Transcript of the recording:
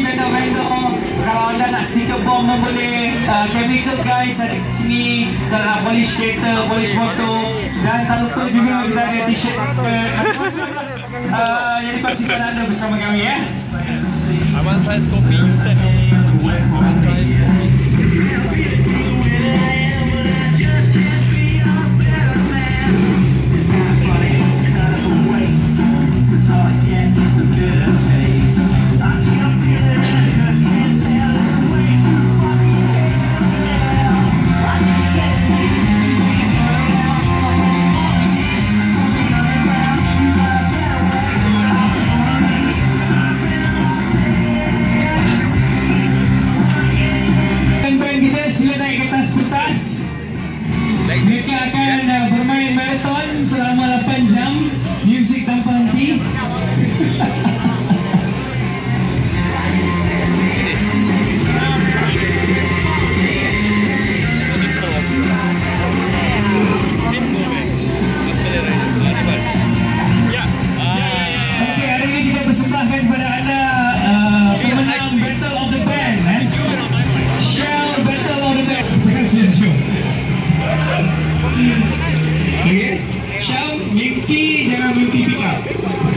Vendor-vendor Kalau anda nak stiker bom pun boleh. Uh, Chemical guys ada di sini. Kalau nak polish kereta, polish motor. Dan tak lupa juga kita ada t-shirt uh, Jadi pastikan anda bersama kami ya Abang saiz kopi. instant Mereka akan bermain marathon selama 8 jam. típica.